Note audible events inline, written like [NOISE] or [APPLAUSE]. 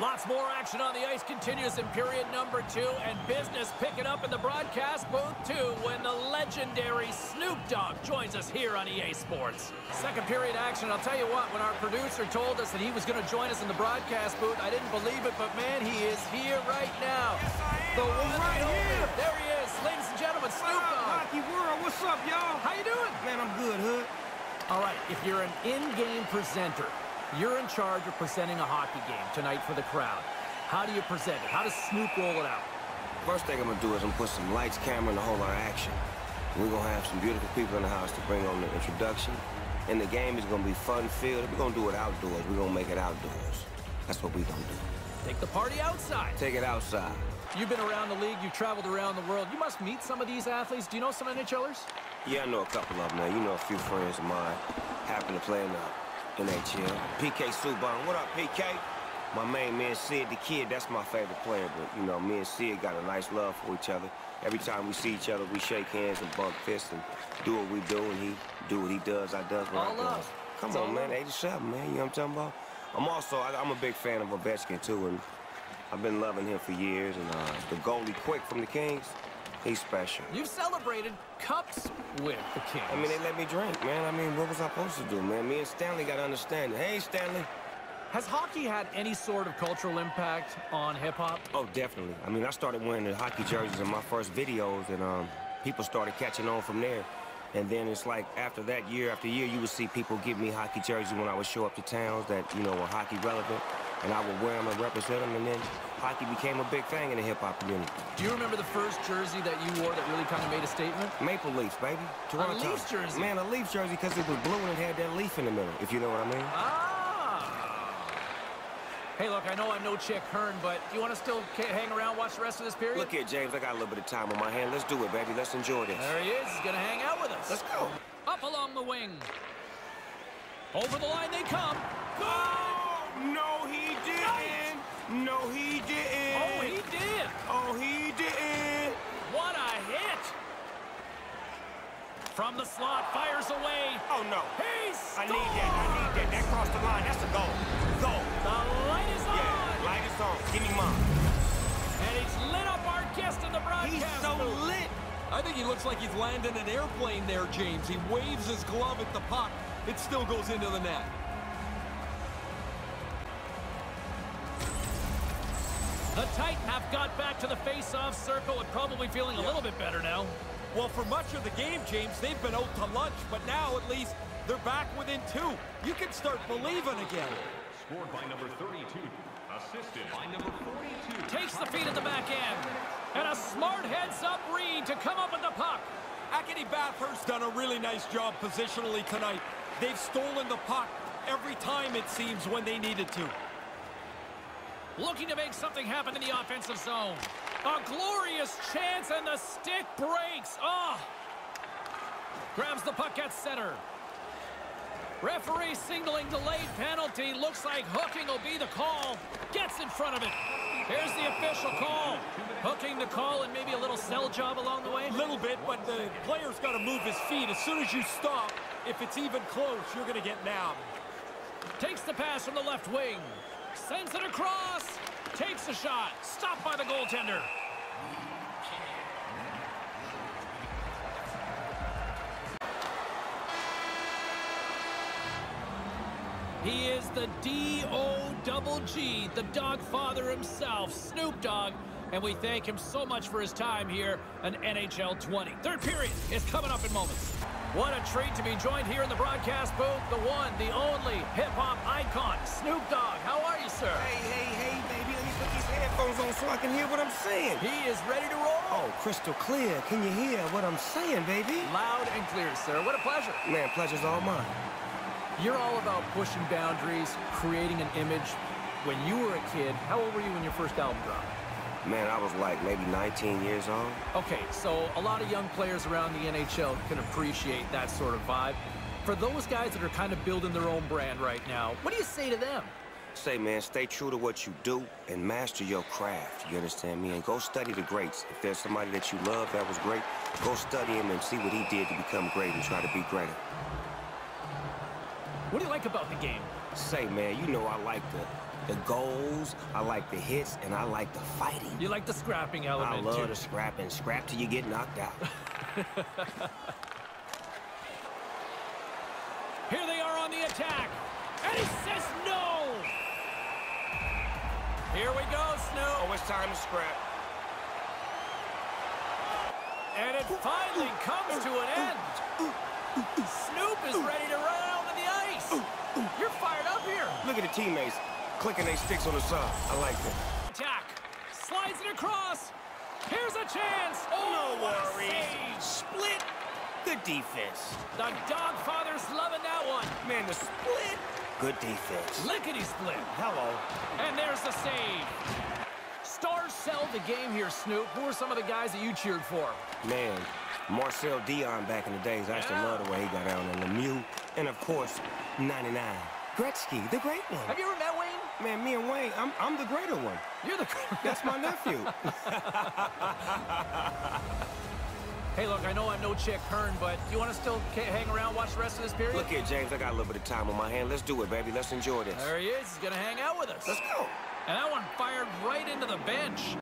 Lots more action on the ice continues in period number two, and business picking up in the broadcast booth, too, when the legendary Snoop Dogg joins us here on EA Sports. Second period action, I'll tell you what, when our producer told us that he was going to join us in the broadcast booth, I didn't believe it, but man, he is here right now. Yes, I am. The one right and only. here. There he is, ladies and gentlemen, Snoop What up, Dogg. Hockey World? What's up, y'all? How you doing? Man, I'm good, Hood. All right, if you're an in-game presenter, you're in charge of presenting a hockey game tonight for the crowd. How do you present it? How does Snoop roll it out? First thing I'm gonna do is I'm gonna put some lights, camera, and a whole lot of action. We're gonna have some beautiful people in the house to bring on the introduction. And the game is gonna be fun-filled. We're gonna do it outdoors. We're gonna make it outdoors. That's what we're gonna do. Take the party outside. Take it outside. You've been around the league, you've traveled around the world. You must meet some of these athletes. Do you know some of NHLers? Yeah, I know a couple of them now. You know a few friends of mine happen to play in the NHL. PK Subban. What up, PK? My main man, Sid the Kid, that's my favorite player. But, you know, me and Sid got a nice love for each other. Every time we see each other, we shake hands and bump fists and do what we do, and he do what he does, I does what All I does. Come It's on, man, 87, man. You know what I'm talking about? I'm also, I, I'm a big fan of Ovechkin, too, and I've been loving him for years. And uh, the goalie Quick from the Kings, he's special. You've celebrated cups with the Kings. I mean, they let me drink, man. I mean, what was I supposed to do, man? Me and Stanley got to understand. Hey, Stanley. Has hockey had any sort of cultural impact on hip-hop? Oh, definitely. I mean, I started wearing the hockey jerseys in my first videos, and um, people started catching on from there. And then it's like after that, year after year, you would see people give me hockey jerseys when I would show up to towns that, you know, were hockey relevant. And I would wear them and represent them, and then hockey became a big thing in the hip-hop community. Do you remember the first jersey that you wore that really kind of made a statement? Maple Leafs, baby. Toronto. Leafs jersey? Man, a Leafs jersey because it was blue and it had that leaf in the middle, if you know what I mean. Ah! Hey, look, I know I'm no Chick Hearn, but do you want to still hang around, watch the rest of this period? Look here, James, I got a little bit of time on my hand. Let's do it, baby. Let's enjoy this. There he is. He's going to hang out with us. Let's go. Up along the wing. Over the line they come. Oh, no, he didn't. No, he didn't. Oh, he did. Oh, he didn't. What a hit. From the slot, fires away. Oh, no. He I need that. I need that. That crossed the line. That's a goal. Goal. The light is on. Yeah, light is on. Give me mine. And he's lit up our guest in the broadcast He's so lit. I think he looks like he's landing an airplane there, James. He waves his glove at the puck. It still goes into the net. The Titan have got back to the face-off circle and probably feeling a little bit better now. Well, for much of the game, James, they've been out to lunch, but now at least they're back within two. You can start believing again. Scored by number 32. Assisted by number 42. Takes the feed at the back end. And a smart heads-up read to come up with the puck. Acadie Bathurst done a really nice job positionally tonight. They've stolen the puck every time, it seems, when they needed to. Looking to make something happen in the offensive zone. A glorious chance, and the stick breaks. Oh! Grabs the puck at center. Referee signaling delayed penalty. Looks like hooking will be the call. Gets in front of it. Here's the official call. Hooking the call and maybe a little sell job along the way. A little bit, but the player's got to move his feet. As soon as you stop, if it's even close, you're going to get nabbed. Takes the pass from the left wing. Sends it across. Takes a shot. Stopped by the goaltender. He is the D-O-double-G, the dog father himself, Snoop Dogg, and we thank him so much for his time here on NHL 20. Third period is coming up in moments. What a treat to be joined here in the broadcast booth, the one, the only hip-hop icon, Snoop Dogg. How are you, sir? Hey, hey, hey, baby. Let me put these headphones on so I can hear what I'm saying. He is ready to roll. Oh, crystal clear. Can you hear what I'm saying, baby? Loud and clear, sir. What a pleasure. Man, pleasure's all mine. You're all about pushing boundaries, creating an image. When you were a kid, how old were you when your first album dropped? Man, I was like maybe 19 years old. Okay, so a lot of young players around the NHL can appreciate that sort of vibe. For those guys that are kind of building their own brand right now, what do you say to them? Say, man, stay true to what you do and master your craft. You understand me? And go study the greats. If there's somebody that you love that was great, go study him and see what he did to become great and try to be greater. What do you like about the game? Say, man, you know I like the, the goals, I like the hits, and I like the fighting. You like the scrapping element, I love too. the scrapping. Scrap till you get knocked out. [LAUGHS] Here they are on the attack. And he says no! Here we go, Snoop. oh, it's time to scrap. And it finally comes to an end. Snoop is ready to run out on the ice. You're fired up here. Look at the teammates clicking their sticks on the side. I like that. Jack Slides it across. Here's a chance. Oh, No what worries. save. Split. Good defense. The Dogfather's loving that one. Man, the split. Good defense. Lickety split. Hello. And there's the save. Stars sell the game here, Snoop. Who are some of the guys that you cheered for? Man, Marcel Dionne back in the days. I used to love the way he got out on Lemieux. And of course, 99. Gretzky, the great one. Have you ever met Wayne? Man, me and Wayne, I'm, I'm the greater one. You're the. [LAUGHS] That's my nephew. [LAUGHS] hey, look, I know I'm no Chick Hearn, but do you want to still hang around, watch the rest of this period? Look here, James, I got a little bit of time on my hand. Let's do it, baby. Let's enjoy this. There he is. He's going to hang out with us. Let's go. And that one fired right into the bench.